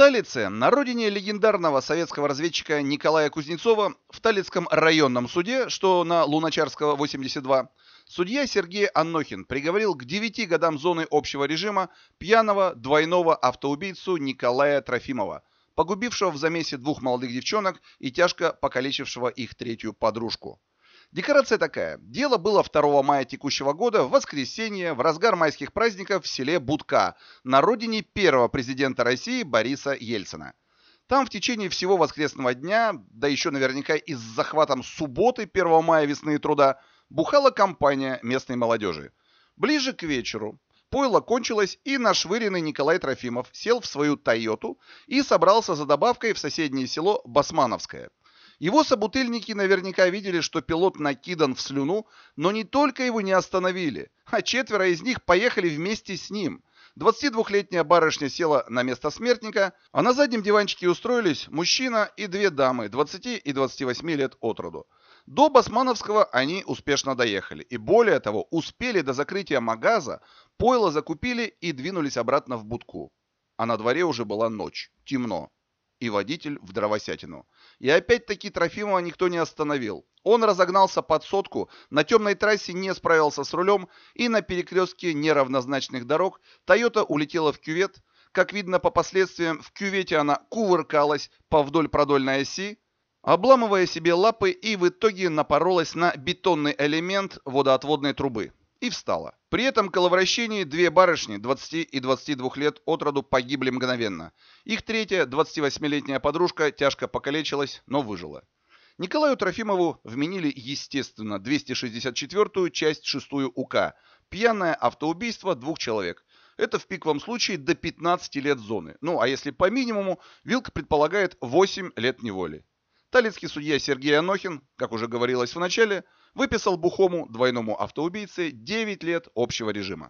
Талице, на родине легендарного советского разведчика Николая Кузнецова, в Талицком районном суде, что на Луначарского 82, судья Сергей Анохин приговорил к 9 годам зоны общего режима пьяного двойного автоубийцу Николая Трофимова, погубившего в замесе двух молодых девчонок и тяжко покалечившего их третью подружку. Декорация такая. Дело было 2 мая текущего года, в воскресенье, в разгар майских праздников в селе Будка, на родине первого президента России Бориса Ельцина. Там в течение всего воскресного дня, да еще наверняка и с захватом субботы 1 мая весны и труда, бухала компания местной молодежи. Ближе к вечеру пойло кончилось, и нашвыренный Николай Трофимов сел в свою «Тойоту» и собрался за добавкой в соседнее село Басмановское – его собутыльники наверняка видели, что пилот накидан в слюну, но не только его не остановили, а четверо из них поехали вместе с ним. 22-летняя барышня села на место смертника, а на заднем диванчике устроились мужчина и две дамы 20 и 28 лет от роду. До Басмановского они успешно доехали. И более того, успели до закрытия магаза, пойло закупили и двинулись обратно в будку. А на дворе уже была ночь, темно и водитель в дровосятину. И опять-таки Трофимова никто не остановил. Он разогнался под сотку, на темной трассе не справился с рулем, и на перекрестке неравнозначных дорог Тойота улетела в кювет. Как видно по последствиям, в кювете она кувыркалась по вдоль продольной оси, обламывая себе лапы и в итоге напоролась на бетонный элемент водоотводной трубы и встала. При этом коловращении две барышни 20 и 22 лет от роду погибли мгновенно. Их третья, 28-летняя подружка, тяжко покалечилась, но выжила. Николаю Трофимову вменили, естественно, 264-ю часть 6 УК «Пьяное автоубийство двух человек». Это в пиковом случае до 15 лет зоны. Ну, а если по минимуму, Вилка предполагает 8 лет неволи. Талицкий судья Сергей Анохин, как уже говорилось в начале, выписал Бухому, двойному автоубийце, 9 лет общего режима.